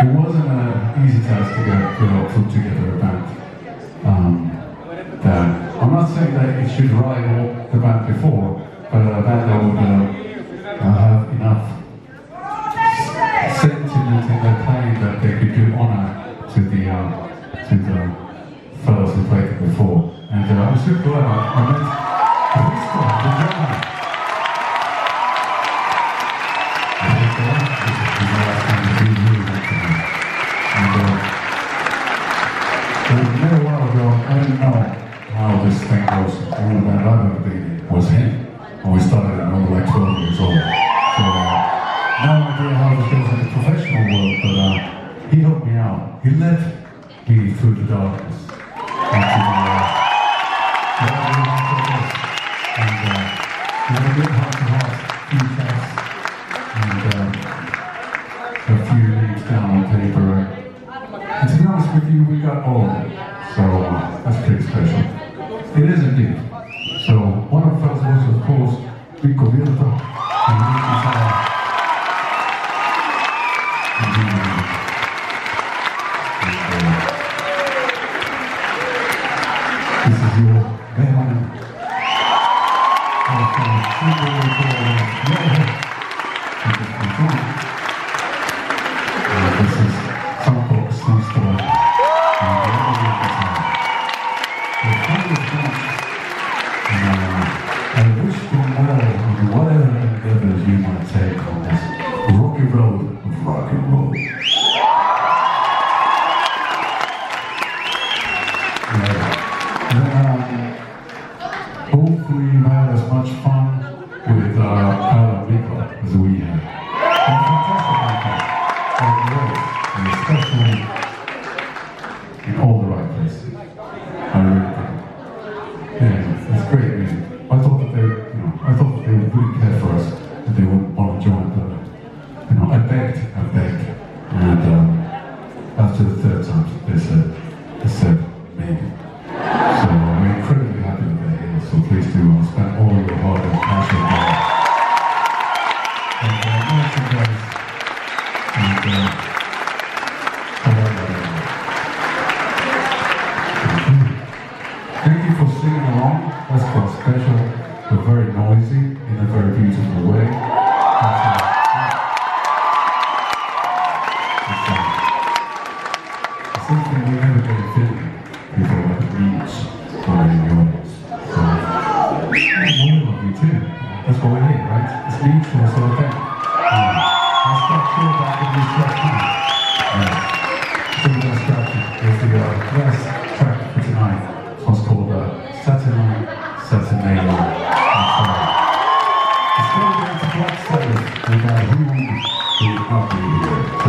it wasn't an easy task to get to know put together a band. Um, that I'm not saying that it should rival the band before, but a band that would uh, uh have enough I didn't know how this thing goes. The only band I've was him. And we started at we like 12 years old. So, uh, no idea how this goes in the professional world, but uh, he helped me out. He led me through the darkness. The, uh, and, uh, So one of us was, of course, Rico Virta. And is. Thank you. ribbon, as you might take on this Rocky Road of Rock and Roll. Yeah. And, um, hopefully you had as much fun with our fellow people as we have. that they wouldn't want to join, but you know, I begged I begged, and um, after the third time, they said, they said, maybe. So we're incredibly happy that they're here, so please do uh, spend all your hard and uh, passion there. And. Um, Thank you for thinking we never going to think before what. So, I'm one of you too. That's why we're right? It's mutual sure about the new. Yeah. So the last track the uh, last track for tonight. This one's called uh, It's called uh, Black Sabbath and uh, Who Be Here.